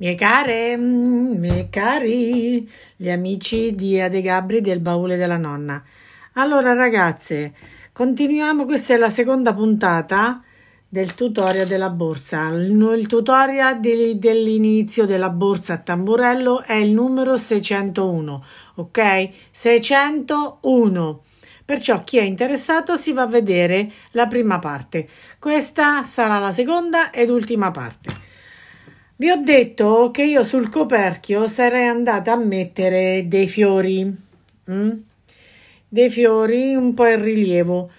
Mie care, mm, miei cari, gli amici di Ade Gabri del baule della nonna. Allora ragazze, continuiamo, questa è la seconda puntata del tutorial della borsa. Il, tutorial dell'inizio della borsa a tamburello è il numero 601, ok? 601. Perciò chi è interessato si va a vedere la prima parte. Questa sarà la seconda ed ultima parte. Vi ho detto che io sul coperchio sarei andata a mettere dei fiori, mm? dei fiori un po' in rilievo.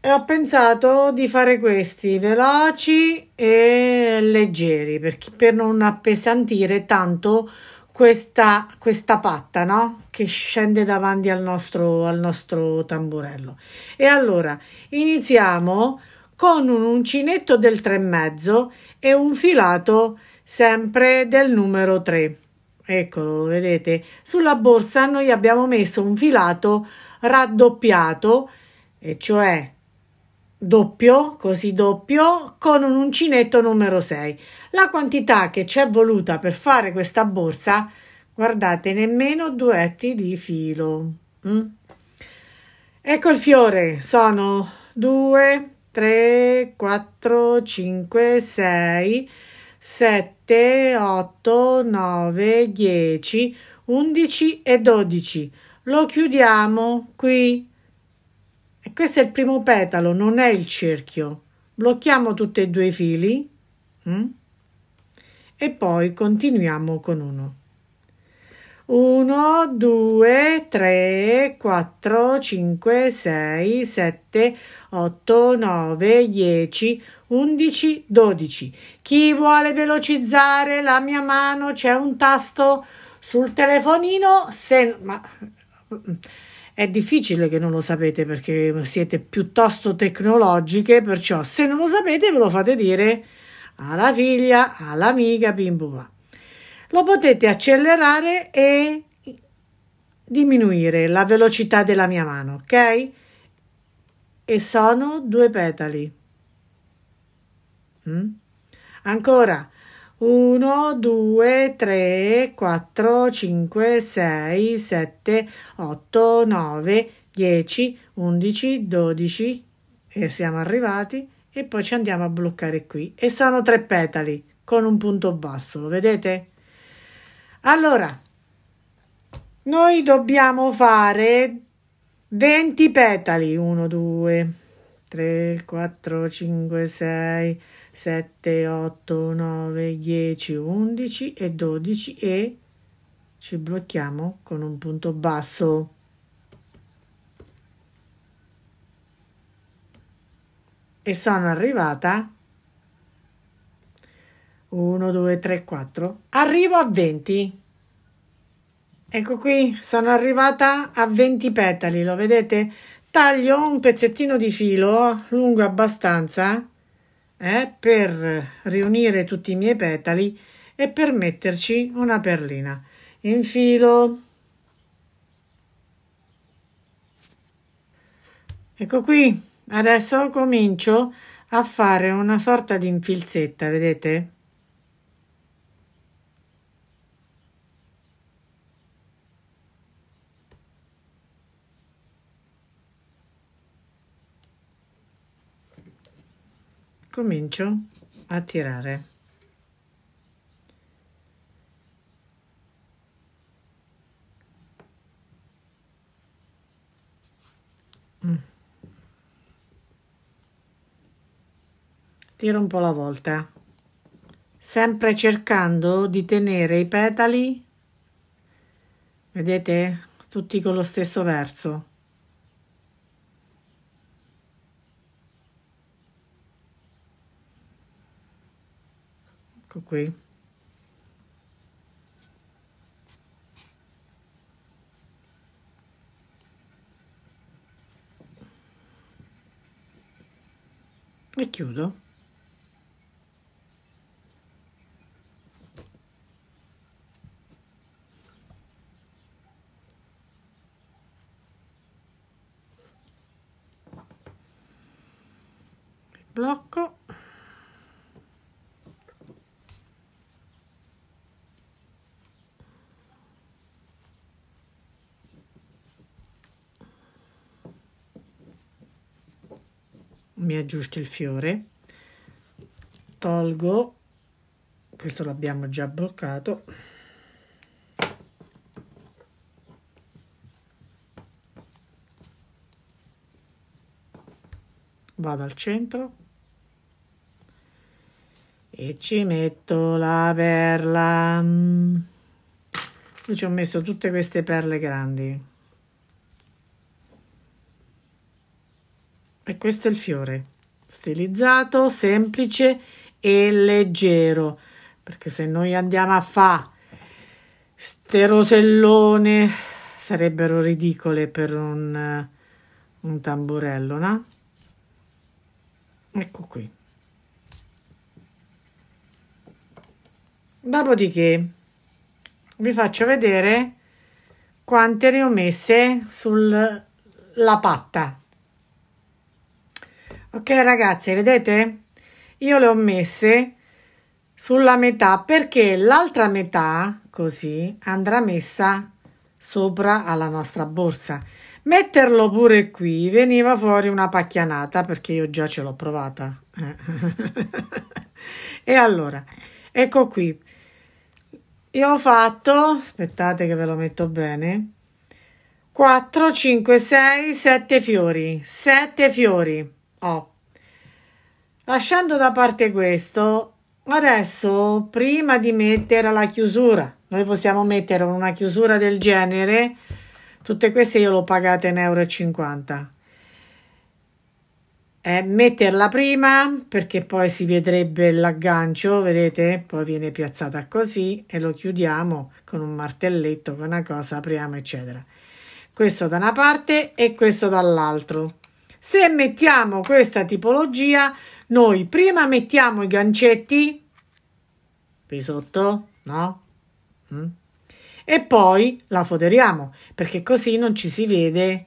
E ho pensato di fare questi veloci e leggeri perché, per non appesantire tanto questa, questa patta no? che scende davanti al nostro, al nostro tamburello. E allora iniziamo con un uncinetto del 3,5 e un filato sempre del numero 3. Eccolo, vedete? Sulla borsa noi abbiamo messo un filato raddoppiato, e cioè doppio, così doppio, con un uncinetto numero 6. La quantità che ci è voluta per fare questa borsa, guardate, nemmeno duetti di filo. Mm? Ecco il fiore, sono due, 3, 4, 5, 6, 7, 8, 9, 10, 11 e 12. Lo chiudiamo qui. E questo è il primo petalo, non è il cerchio. Blocchiamo tutti e due i fili hm? e poi continuiamo con uno. 1, 2, 3, 4, 5, 6, 7, 8, 9, 10, 11, 12. Chi vuole velocizzare la mia mano c'è un tasto sul telefonino. Se, ma è difficile che non lo sapete perché siete piuttosto tecnologiche, perciò se non lo sapete ve lo fate dire alla figlia, all'amica, bim bum lo potete accelerare e diminuire la velocità della mia mano, ok? E sono due petali. Mm? Ancora 1, 2, 3, 4, 5, 6, 7, 8, 9, 10, 11, 12 e siamo arrivati e poi ci andiamo a bloccare qui e sono tre petali con un punto basso, lo vedete? Allora, noi dobbiamo fare 20 petali. 1, 2, 3, 4, 5, 6, 7, 8, 9, 10, 11 e 12 e ci blocchiamo con un punto basso. E sono arrivata 1, 2, 3, 4. Arrivo a 20. Ecco qui, sono arrivata a 20 petali, lo vedete? Taglio un pezzettino di filo lungo abbastanza eh, per riunire tutti i miei petali e per metterci una perlina. Infilo. Ecco qui, adesso comincio a fare una sorta di infilzetta, vedete? Comincio a tirare. Mm. tiro un po' alla volta. Sempre cercando di tenere i petali. Vedete? Tutti con lo stesso verso ecco qui. E chiudo. Blocco mi aggiusto il fiore tolgo questo l'abbiamo già bloccato vado al centro e ci metto la perla. Io ci ho messo tutte queste perle grandi e questo è il fiore. Stilizzato semplice e leggero. Perché se noi andiamo a fare ste rosellone sarebbero ridicole per un, un tamburello no? ecco qui. Dopodiché vi faccio vedere quante ne ho messe sulla patta ok ragazzi vedete? Io le ho messe sulla metà perché l'altra metà così andrà messa sopra alla nostra borsa. Metterlo pure qui veniva fuori una pacchianata perché io già ce l'ho provata e allora ecco qui. Io ho fatto aspettate che ve lo metto bene 4 5 6 7 fiori 7 fiori ho lasciando da parte questo adesso prima di mettere la chiusura noi possiamo mettere una chiusura del genere tutte queste io l'ho pagate 1,50 euro eh, metterla prima perché poi si vedrebbe l'aggancio vedete? Poi viene piazzata così e lo chiudiamo con un martelletto con una cosa apriamo eccetera. Questo da una parte e questo dall'altro se mettiamo questa tipologia noi prima mettiamo i gancetti qui sotto no mm e poi la foderiamo perché così non ci si vede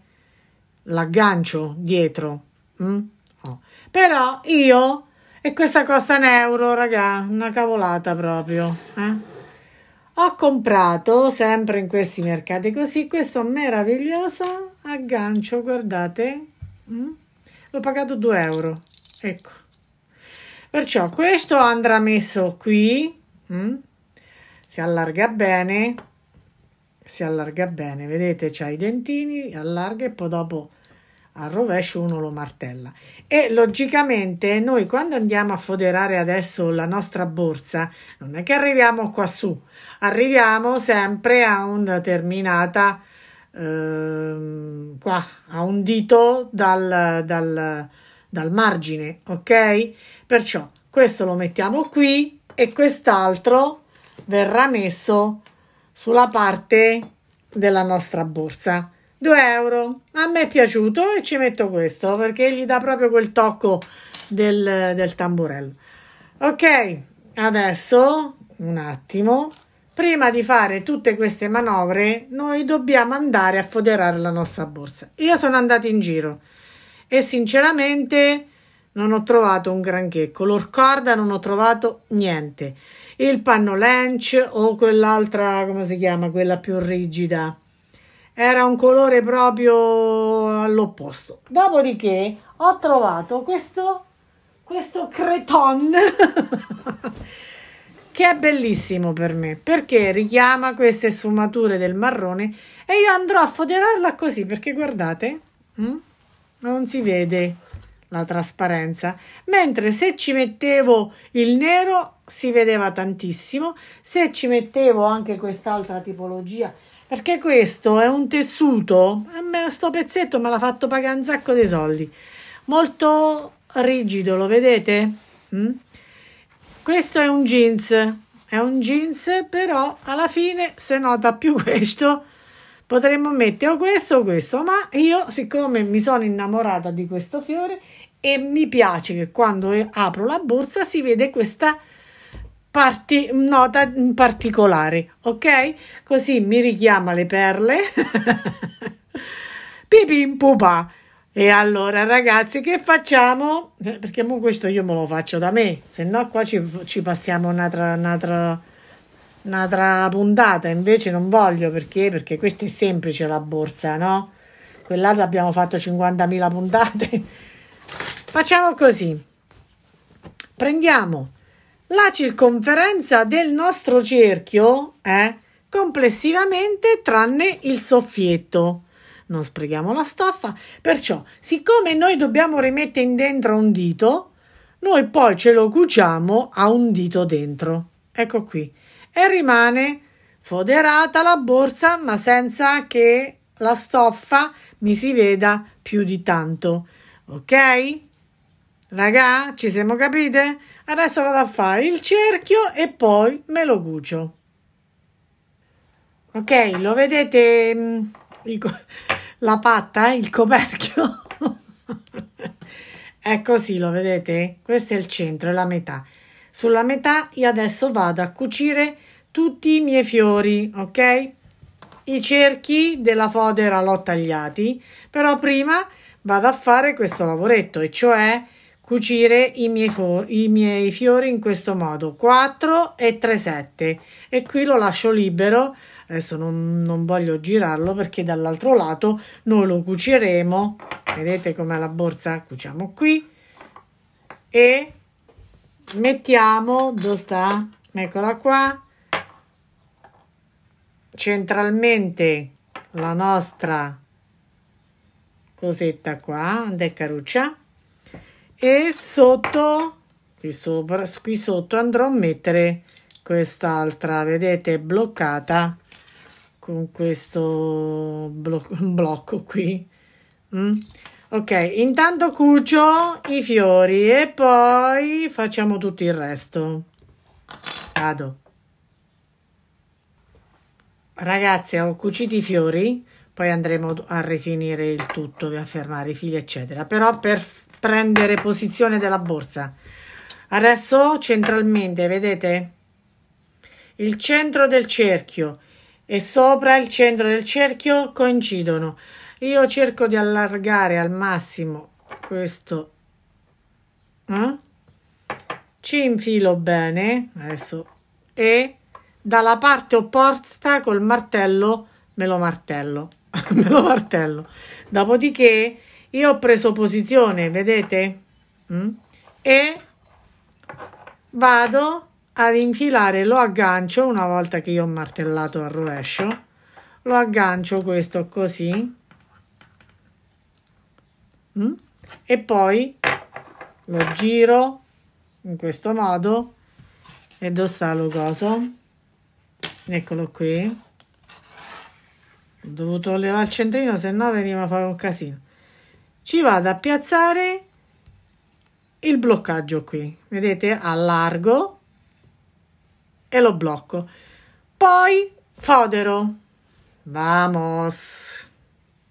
l'aggancio dietro. Mm? Oh. Però io, e questa costa un euro, raga, una cavolata proprio. Eh? Ho comprato sempre in questi mercati così questo meraviglioso aggancio, guardate, mm? l'ho pagato 2 euro. Ecco. Perciò questo andrà messo qui, mm? si allarga bene si allarga bene, vedete c'ha i dentini, allarga e poi dopo al rovescio uno lo martella e logicamente noi quando andiamo a foderare adesso la nostra borsa non è che arriviamo qua su arriviamo sempre a una determinata eh, qua a un dito dal, dal, dal margine ok? Perciò questo lo mettiamo qui e quest'altro verrà messo sulla parte della nostra borsa. 2 euro. A me è piaciuto e ci metto questo perché gli dà proprio quel tocco del, del tamburello. Ok adesso un attimo prima di fare tutte queste manovre noi dobbiamo andare a foderare la nostra borsa io sono andata in giro e sinceramente non ho trovato un granché color corda non ho trovato niente il panno lench o quell'altra, come si chiama, quella più rigida. Era un colore proprio all'opposto. Dopodiché ho trovato questo, questo creton che è bellissimo per me perché richiama queste sfumature del marrone e io andrò a foderarla così perché guardate, hm? non si vede la trasparenza, mentre se ci mettevo il nero si vedeva tantissimo, se ci mettevo anche quest'altra tipologia, perché questo è un tessuto, sto pezzetto me l'ha fatto pagare un sacco di soldi, molto rigido, lo vedete? Mm? Questo è un jeans, è un jeans, però alla fine se nota più questo potremmo mettere o questo o questo, ma io siccome mi sono innamorata di questo fiore e mi piace che quando apro la borsa si vede questa parti, nota in particolare, ok? Così mi richiama le perle. Pipim pupa. E allora ragazzi che facciamo? Eh, perché questo io me lo faccio da me, se no qua ci, ci passiamo un'altra, un'altra, un'altra puntata, invece non voglio perché? Perché questa è semplice la borsa, no? Quell'altra abbiamo fatto 50.000 puntate facciamo così prendiamo la circonferenza del nostro cerchio eh, complessivamente tranne il soffietto non sprechiamo la stoffa. Perciò siccome noi dobbiamo rimettere in dentro un dito noi poi ce lo cuciamo a un dito dentro. Ecco qui. E rimane foderata la borsa ma senza che la stoffa mi si veda più di tanto. Ok? Raga, ci siamo capite? Adesso vado a fare il cerchio e poi me lo cucio. Ok, lo vedete mm, la patta, il coperchio? è così, lo vedete? Questo è il centro, è la metà. Sulla metà io adesso vado a cucire tutti i miei fiori, ok? I cerchi della fodera l'ho tagliati, però prima vado a fare questo lavoretto, e cioè cucire i miei, i miei fiori in questo modo 4 e 3 7 e qui lo lascio libero adesso non, non voglio girarlo perché dall'altro lato noi lo cuciremo vedete com'è la borsa? Cuciamo qui e mettiamo dove sta? Eccola qua. Centralmente la nostra cosetta qua deccaruccia. E sotto qui sopra qui sotto andrò a mettere quest'altra vedete bloccata con questo blo blocco qui mm? ok intanto cucio i fiori e poi facciamo tutto il resto vado ragazzi ho cucito i fiori poi andremo a rifinire il tutto a fermare i fili eccetera però per prendere posizione della borsa. Adesso centralmente, vedete? Il centro del cerchio e sopra il centro del cerchio coincidono. Io cerco di allargare al massimo questo. Eh? Ci infilo bene, adesso, e dalla parte opposta col martello me lo martello. me lo martello. Dopodiché io ho preso posizione, vedete? Mm? E vado ad infilare, lo aggancio una volta che io ho martellato al rovescio, lo aggancio questo così mm? e poi lo giro in questo modo e dove sta lo coso? Eccolo qui. Ho dovuto levare il centrino, se no veniva a fare un casino ci vado a piazzare il bloccaggio qui vedete allargo e lo blocco. Poi fodero. Vamos.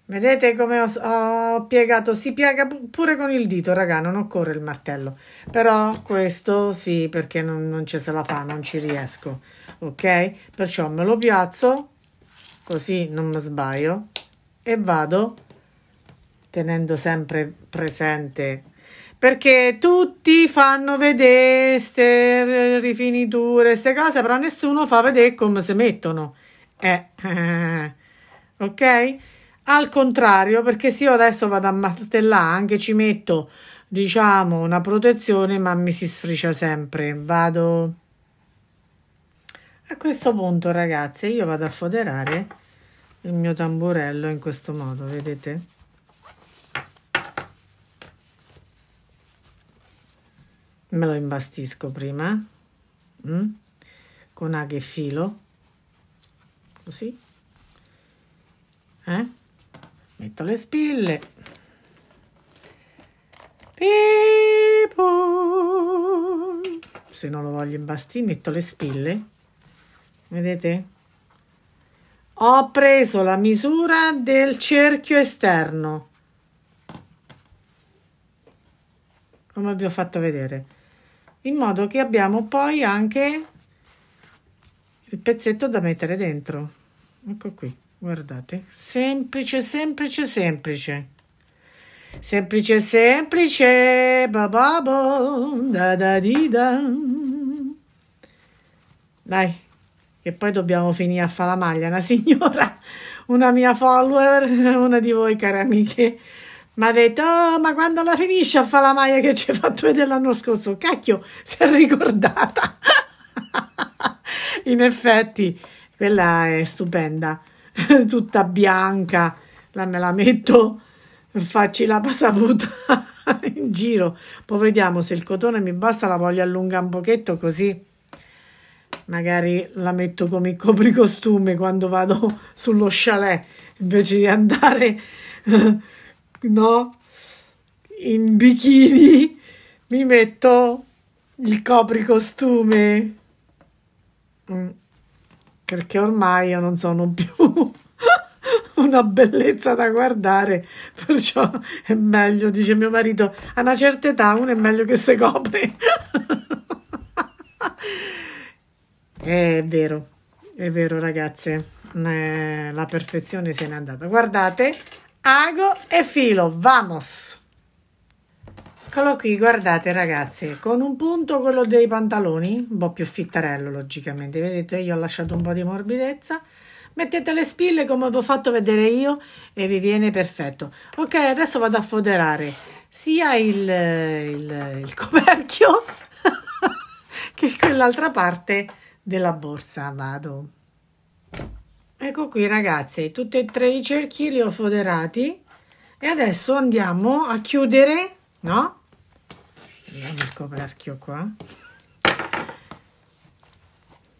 Vedete come ho, ho piegato? Si piega pure con il dito raga non occorre il martello. Però questo sì perché non, non ce se la fa non ci riesco ok? Perciò me lo piazzo così non mi sbaglio e vado tenendo sempre presente perché tutti fanno vedere queste rifiniture, queste cose, però nessuno fa vedere come si mettono. Eh, ok? Al contrario, perché se io adesso vado a martellare, anche ci metto, diciamo, una protezione, ma mi si sfricia sempre. Vado... A questo punto, ragazzi, io vado a foderare il mio tamburello in questo modo, vedete? Me lo imbastisco prima mm? con aghe e filo così eh? metto le spille Pipo. se non lo voglio imbastire metto le spille vedete ho preso la misura del cerchio esterno come vi ho fatto vedere in modo che abbiamo poi anche il pezzetto da mettere dentro. Ecco qui guardate. Semplice semplice semplice. Semplice semplice bababo da da di da. Dai che poi dobbiamo finire a fare la maglia una signora una mia follower una di voi care amiche mi ha detto, oh, ma quando la finisce a fare la maglia che ci hai fatto vedere l'anno scorso? Cacchio, si è ricordata. In effetti, quella è stupenda, tutta bianca. La me la metto, facci la pasaputa in giro. Poi vediamo se il cotone mi basta, la voglio allungare un pochetto così magari la metto come copricostume quando vado sullo chalet invece di andare no. In bikini mi metto il copricostume. Mm. perché ormai io non sono più una bellezza da guardare perciò è meglio dice mio marito a una certa età uno è meglio che si copre. È vero è vero ragazze eh, la perfezione se n'è andata. Guardate ago e filo vamos. Eccolo qui guardate ragazzi con un punto quello dei pantaloni un po' più fittarello logicamente. Vedete io ho lasciato un po' di morbidezza. Mettete le spille come vi ho fatto vedere io e vi viene perfetto. Ok adesso vado a foderare sia il, il, il coperchio che quell'altra parte della borsa. Vado ecco qui ragazzi tutti e tre i cerchi li ho foderati e adesso andiamo a chiudere no vediamo il coperchio qua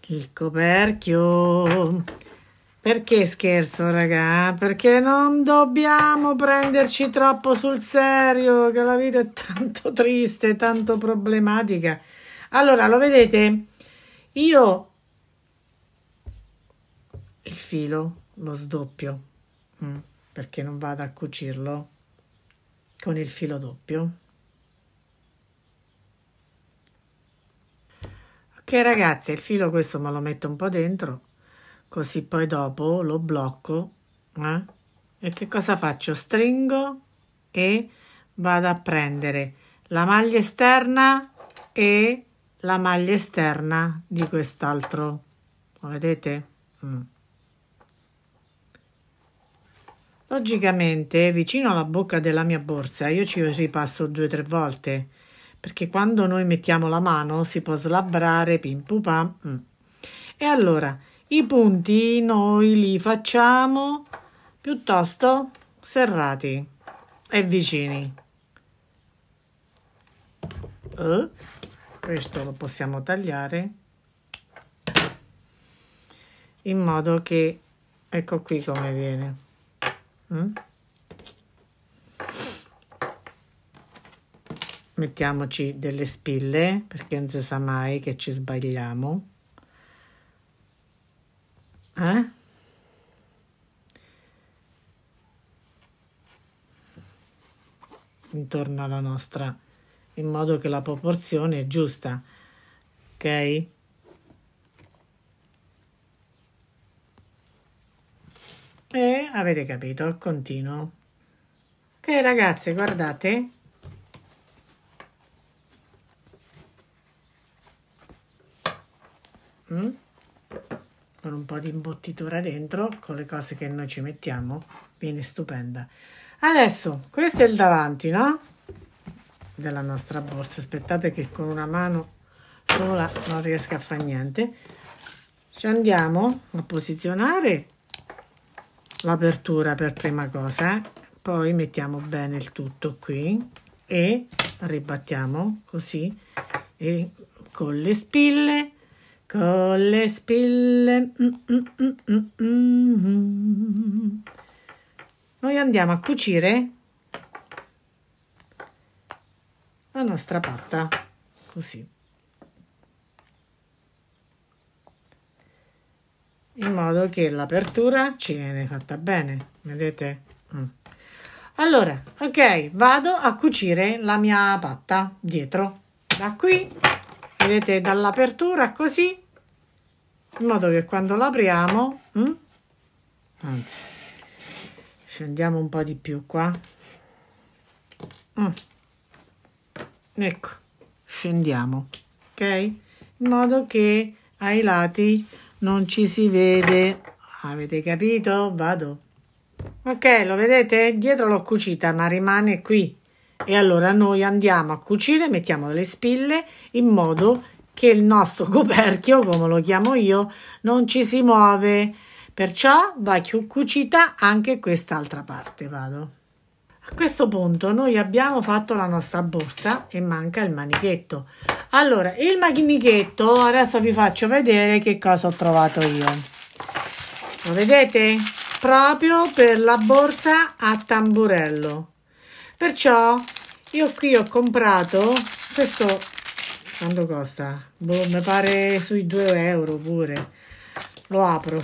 il coperchio perché scherzo, raga? Perché non dobbiamo prenderci troppo sul serio, che la vita è tanto triste, tanto problematica. Allora, lo vedete? Io filo lo sdoppio, mm, perché non vado a cucirlo con il filo doppio. Ok ragazzi, il filo questo me lo metto un po' dentro così poi dopo lo blocco eh? e che cosa faccio stringo e vado a prendere la maglia esterna e la maglia esterna di quest'altro lo vedete mm. Logicamente vicino alla bocca della mia borsa io ci ripasso due o tre volte perché quando noi mettiamo la mano si può slabbrare pim pum mm. e allora i punti noi li facciamo piuttosto serrati e vicini. Uh, questo lo possiamo tagliare in modo che ecco qui come viene. Mm? Mettiamoci delle spille perché non si sa mai che ci sbagliamo. Eh? Intorno alla nostra, in modo che la proporzione è giusta. Ok? E avete capito, continuo. Ok ragazzi, guardate. Mm? con un po' di imbottitura dentro, con le cose che noi ci mettiamo, viene stupenda. Adesso, questo è il davanti, no? Della nostra borsa. Aspettate che con una mano sola non riesco a fare niente. Ci andiamo a posizionare l'apertura per prima cosa, poi mettiamo bene il tutto qui e ribattiamo così e con le spille con le spille. Mm, mm, mm, Noi andiamo a cucire la nostra patta così. In modo che l'apertura ci viene fatta bene, vedete? Allora, ok, vado a cucire la mia patta dietro. Da qui vedete dall'apertura così in modo che quando l'apriamo hm? anzi scendiamo un po' di più qua mm. ecco scendiamo ok in modo che ai lati non ci si vede. Avete capito? Vado. Ok lo vedete? Dietro l'ho cucita ma rimane qui. E allora noi andiamo a cucire mettiamo le spille in modo che il nostro coperchio come lo chiamo io non ci si muove. Perciò va cucita anche quest'altra parte. Vado a questo punto noi abbiamo fatto la nostra borsa e manca il manichetto. Allora il manichetto adesso vi faccio vedere che cosa ho trovato io. Lo vedete? Proprio per la borsa a tamburello. Perciò io qui ho comprato questo quanto costa? Boh, mi pare sui 2 euro pure. Lo apro.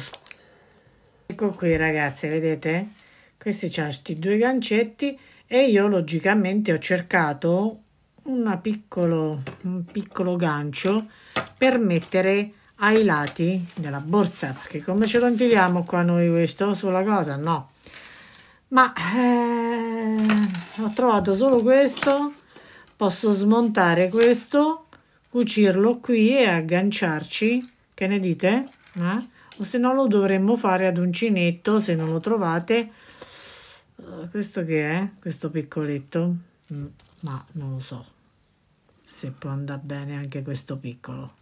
Ecco qui ragazzi vedete questi c'ha questi due gancetti e io logicamente ho cercato piccolo, un piccolo gancio per mettere ai lati della borsa perché come ce lo infiliamo qua noi questo sulla cosa no ma eh, ho trovato solo questo posso smontare questo cucirlo qui e agganciarci che ne dite? Eh? o se no lo dovremmo fare ad uncinetto se non lo trovate uh, questo che è? questo piccoletto? Mm, ma non lo so se può andare bene anche questo piccolo.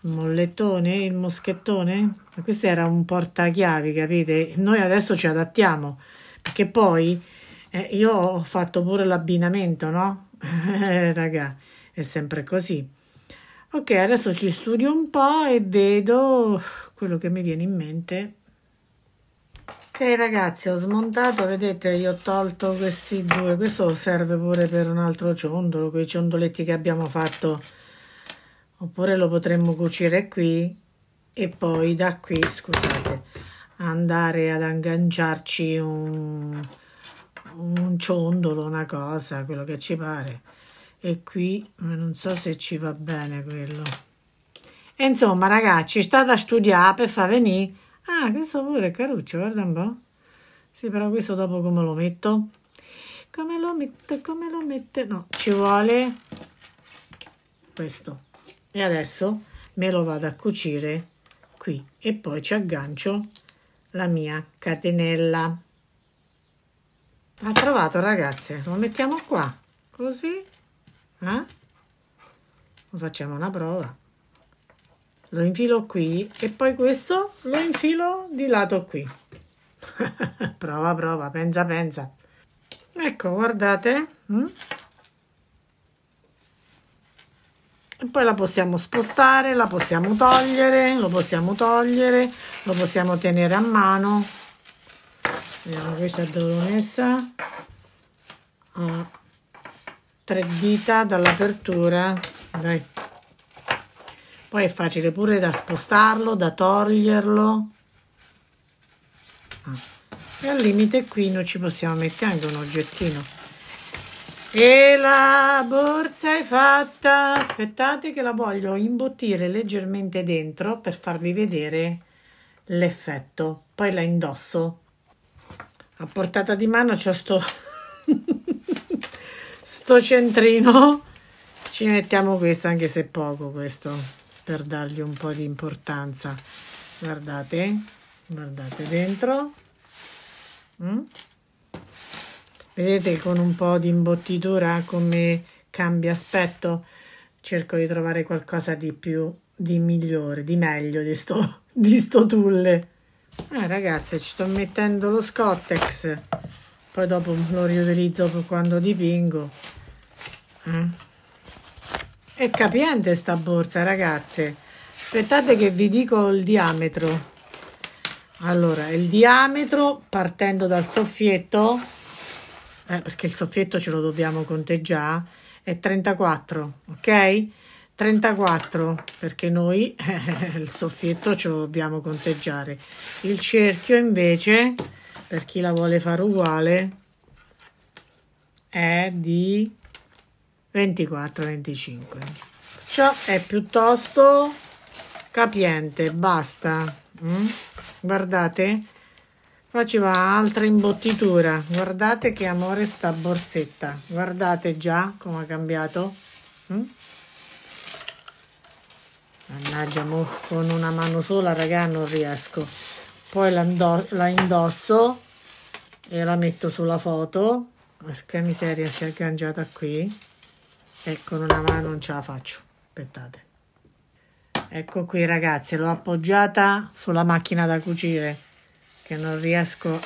Mollettone? Il moschettone? Questo era un portachiavi capite? Noi adesso ci adattiamo perché poi eh, io ho fatto pure l'abbinamento no? Raga è sempre così. Ok adesso ci studio un po e vedo quello che mi viene in mente ok ragazzi ho smontato vedete io ho tolto questi due. Questo serve pure per un altro ciondolo quei ciondoletti che abbiamo fatto. Oppure lo potremmo cucire qui e poi da qui scusate andare ad agganciarci un, un ciondolo una cosa quello che ci pare. E qui non so se ci va bene quello. E insomma ragazzi state a studiare per far venire ah questo pure è caruccio guarda un po' sì però questo dopo come lo metto? Come lo metto come lo mette? No ci vuole questo. E adesso me lo vado a cucire qui e poi ci aggancio la mia catenella. Ha trovato ragazze? Lo mettiamo qua così eh? facciamo una prova lo infilo qui e poi questo lo infilo di lato qui. Prova prova pensa pensa. Ecco guardate mm? e poi la possiamo spostare la possiamo togliere lo possiamo togliere lo possiamo tenere a mano. Vediamo questa dove l'ho messa ah tre dita dall'apertura. Dai poi è facile pure da spostarlo da toglierlo. Ah. e al limite qui noi ci possiamo mettere anche un oggettino. E la borsa è fatta. Aspettate che la voglio imbottire leggermente dentro per farvi vedere l'effetto. Poi la indosso. A portata di mano c'ho sto sto centrino. Ci mettiamo questo anche se poco questo per dargli un po' di importanza. Guardate guardate dentro. Mm? vedete con un po' di imbottitura come cambia aspetto cerco di trovare qualcosa di più di migliore di meglio di sto, di sto tulle. Eh, ragazzi ci sto mettendo lo scottex. Poi dopo lo riutilizzo quando dipingo. Eh? È capiente sta borsa ragazze. Aspettate che vi dico il diametro. Allora il diametro partendo dal soffietto eh, perché il soffietto ce lo dobbiamo conteggiare è 34 ok? 34 perché noi eh, il soffietto ce lo dobbiamo conteggiare. Il cerchio invece per chi la vuole fare uguale è di 24-25 ciò è piuttosto capiente basta mm? guardate qua ci va altra imbottitura. Guardate che amore sta borsetta. Guardate già come ha cambiato mm? mannaggia mo, con una mano sola raga non riesco. Poi la, la indosso e la metto sulla foto. Che miseria si è agganciata qui e con una mano non ce la faccio. Aspettate. Ecco qui ragazzi l'ho appoggiata sulla macchina da cucire che non riesco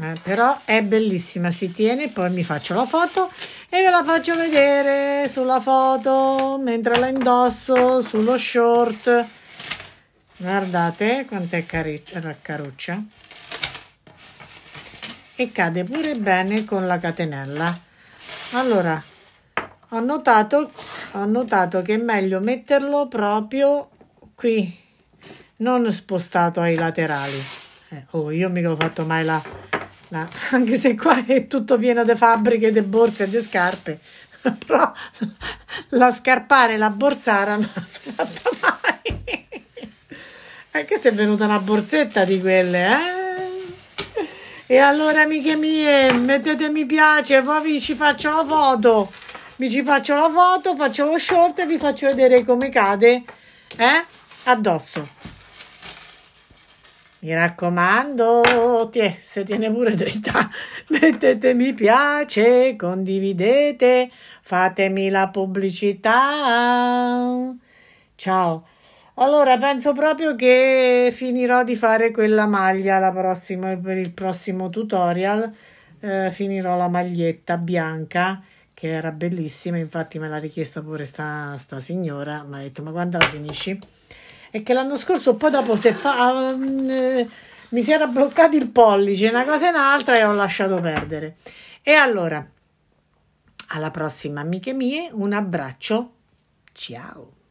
eh, però è bellissima si tiene poi mi faccio la foto e ve la faccio vedere sulla foto mentre la indosso sullo short. Guardate quanto è caruccia e cade pure bene con la catenella. Allora ho notato ho notato che è meglio metterlo proprio qui non spostato ai laterali. Eh, oh io mica ho fatto mai la, la anche se qua è tutto pieno di fabbriche di borse e di scarpe però la scarpare la borsara non l'ho fatta mai. Anche se è venuta una borsetta di quelle eh? E allora amiche mie mettete mi piace poi vi ci faccio la foto mi ci faccio la foto, faccio lo short e vi faccio vedere come cade eh? addosso. Mi raccomando, tie, se tiene pure dritta, mettete mi piace, condividete, fatemi la pubblicità. Ciao. Allora, penso proprio che finirò di fare quella maglia la prossima, per il prossimo tutorial. Eh, finirò la maglietta bianca che era bellissima, infatti me l'ha richiesta pure sta, sta signora, mi ha detto ma quando la finisci? E che l'anno scorso poi dopo se fa, um, mi si era bloccato il pollice, una cosa e un'altra e ho lasciato perdere. E allora, alla prossima amiche mie, un abbraccio, ciao!